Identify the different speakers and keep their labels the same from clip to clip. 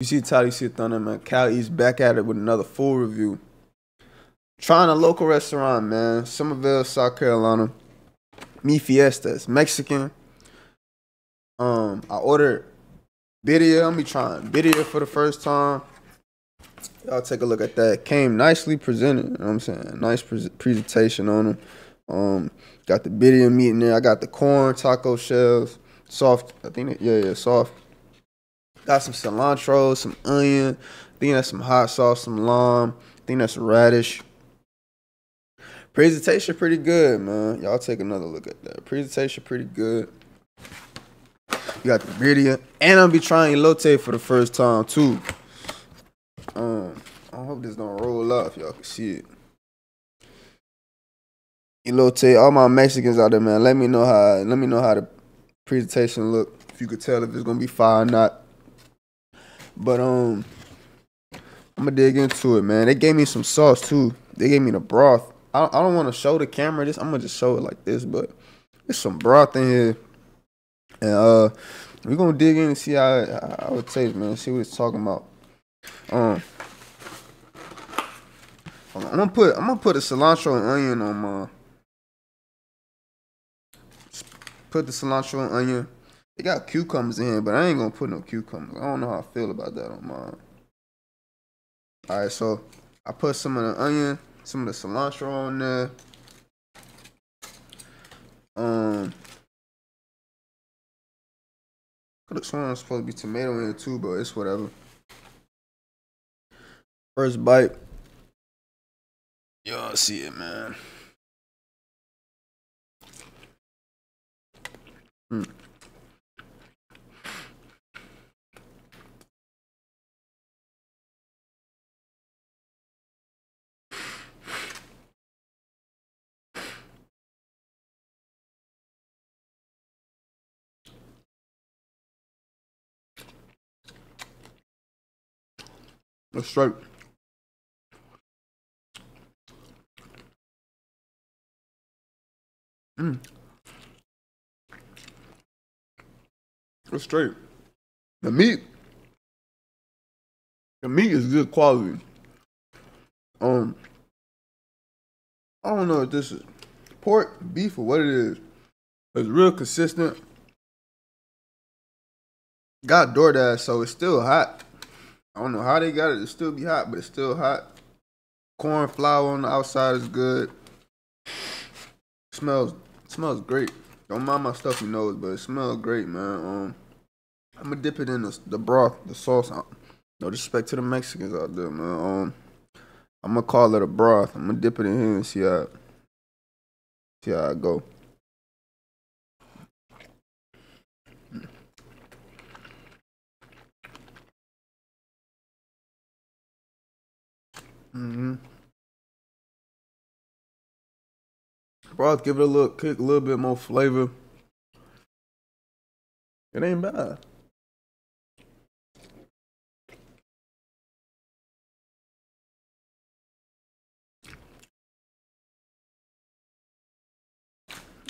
Speaker 1: You see Toddy see Thunder, man. Cal Eats back at it with another full review. Trying a local restaurant, man. Summerville, South Carolina. Mi Fiestas, Mexican. Um, I ordered birria. I'm be trying birria for the first time. Y'all take a look at that. Came nicely presented. You know what I'm saying? Nice pre- presentation on them. Um, got the birria meat in there. I got the corn taco shells. Soft. I think, that, yeah, yeah, soft. Got some cilantro, some onion. I think that's some hot sauce, some lime. I think that's radish. Presentation pretty good, man. Y'all take another look at that. Presentation pretty good. You got the birria, and I'll be trying elote for the first time too. Um, I hope this don't roll off. Y'all can see it. Elote, all my Mexicans out there, man. Let me know how. Let me know how the presentation look. If you could tell if it's gonna be fire or not. But um, I'm gonna dig into it, man. They gave me some sauce too. They gave me the broth. I I don't want to show the camera this. I'm gonna just show it like this, but there's some broth in here, and uh, we're gonna dig in and see how how it tastes, man. See what it's talking about. Um, I'm gonna put I'm gonna put a cilantro and onion on my. Put the cilantro and onion. They got cucumbers in but I ain't gonna put no cucumbers. I don't know how I feel about that on mine. All right, so I put some of the onion, some of the cilantro on there. Um, could have sworn it's supposed to be tomato in it too, but it's whatever. First bite. Y'all see it, man. Hmm. That's straight. Mm. That's straight. The meat, the meat is good quality. Um, I don't know if this is pork, beef, or what it is. It's real consistent. Got DoorDash, so it's still hot. I don't know how they got it to still be hot, but it's still hot. Corn flour on the outside is good. Smells smells great. Don't mind my stuffy nose, but it smells great, man. Um, I'm gonna dip it in the, the broth, the sauce. No disrespect to the Mexicans out there, man. Um, I'm gonna call it a broth. I'm gonna dip it in here and see how see how I go. Broth, give it a little kick, a little bit more flavor. It ain't bad.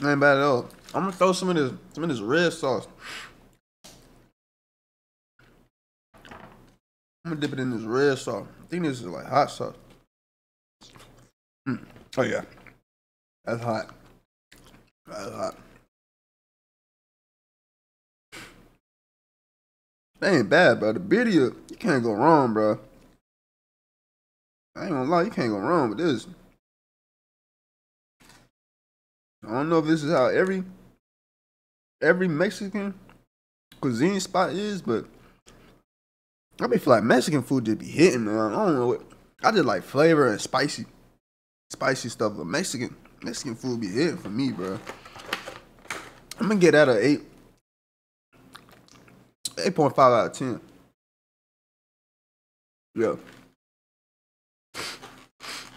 Speaker 1: Ain't bad at all. I'm gonna throw some of this some of this red sauce. I'm gonna dip it in this red sauce. I think this is like hot sauce. Mm. Oh yeah, that's hot. That's hot. That ain't bad, bro. The video, you can't go wrong, bro. I ain't gonna lie, you can't go wrong with this. I don't know if this is how every every Mexican cuisine spot is, but I be feel like Mexican food just be hitting, man. I don't know what. I just like flavor and spicy, spicy stuff. But Mexican Mexican food be hitting for me, bro. I'm gonna get that a eight, eight point five out of ten. Yeah.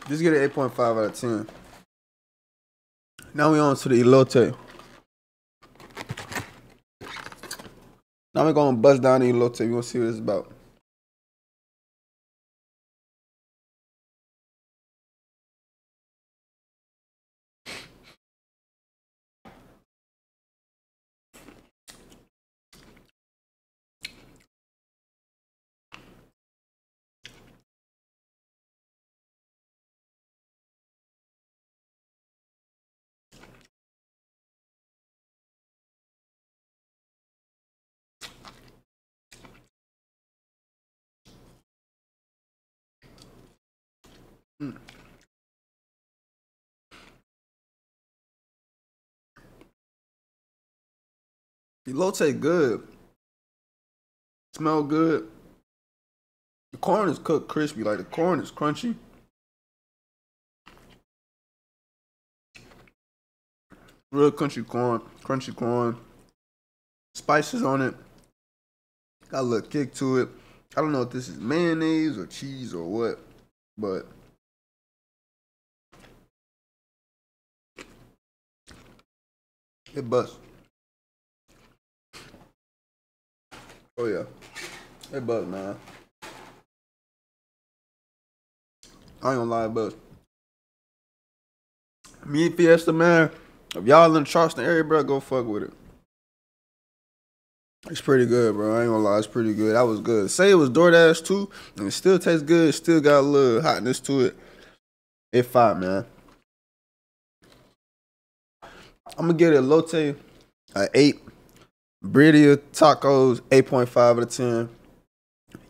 Speaker 1: Just get an eight point five out of ten. Now we on to the elote. Now we're gonna bust down the elote. We're gonna see what it's about. Mm. Elote good. Smell good. The corn is cooked crispy. Like the corn is crunchy. Real crunchy corn. Crunchy corn. Spices on it. Got a little kick to it. I don't know if this is mayonnaise or cheese or what, but it busts. Oh yeah, it busts, man. I ain't gonna lie, but me and Fiesta, man. If y'all in the Charleston area, bro, go fuck with it. It's pretty good, bro. I ain't gonna lie, it's pretty good. That was good. Say it was DoorDash too, and it still tastes good. Still got a little hotness to it. It fine, man. I'm gonna get it Lotte a eight. Birria tacos, 8.5 out of 10.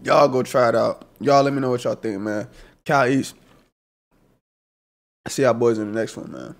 Speaker 1: Y'all go try it out. Y'all let me know what y'all think, man. Cal Eats. See y'all boys in the next one, man.